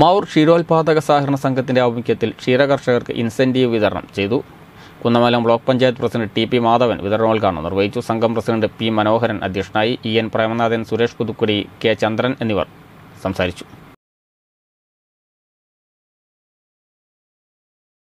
മാവൂർ ക്ഷീരോത്പാദക സഹകരണ സംഘത്തിന്റെ ആഭിമുഖ്യത്തിൽ ക്ഷീരകർഷകർക്ക് ഇൻസെന്റീവ് വിതരണം ചെയ്തു. Kunnamalam block panchayat president T P Madhavan വിതരണോദ്ഘാടനം നിർവഹിച്ചു. സംഘം പ്രസിഡന്റ് പി മനോഹരൻ അധ്യക്ഷനായി E N Premanathan Suresh Puthukkudi K Chandran എന്നിവർ സംസാരിച്ചു.